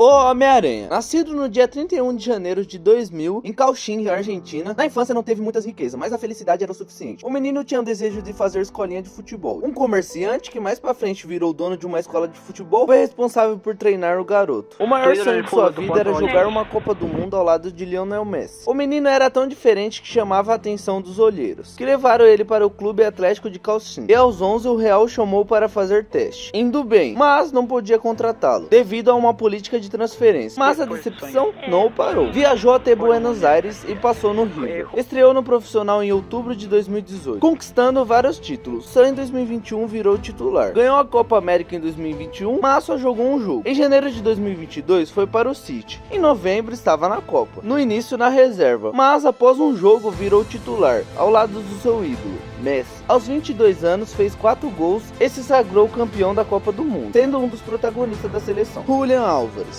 O Homem-Aranha. Nascido no dia 31 de janeiro de 2000, em Cauchim, Argentina, na infância não teve muitas riquezas, mas a felicidade era o suficiente. O menino tinha o desejo de fazer escolinha de futebol. Um comerciante, que mais pra frente virou dono de uma escola de futebol, foi responsável por treinar o garoto. O maior sonho de sua vida era jogar uma Copa do Mundo ao lado de Lionel Messi. O menino era tão diferente que chamava a atenção dos olheiros, que levaram ele para o Clube Atlético de Cauchim. E aos 11 o Real chamou para fazer teste. Indo bem, mas não podia contratá-lo, devido a uma política de de transferência, mas a decepção não parou. Viajou até Buenos Aires e passou no River. Estreou no profissional em outubro de 2018, conquistando vários títulos. Só em 2021 virou titular. Ganhou a Copa América em 2021, mas só jogou um jogo. Em janeiro de 2022 foi para o City. Em novembro estava na Copa. No início na reserva, mas após um jogo virou titular, ao lado do seu ídolo. Messi. Aos 22 anos, fez 4 gols e se sagrou campeão da Copa do Mundo, sendo um dos protagonistas da seleção. Julian Álvares.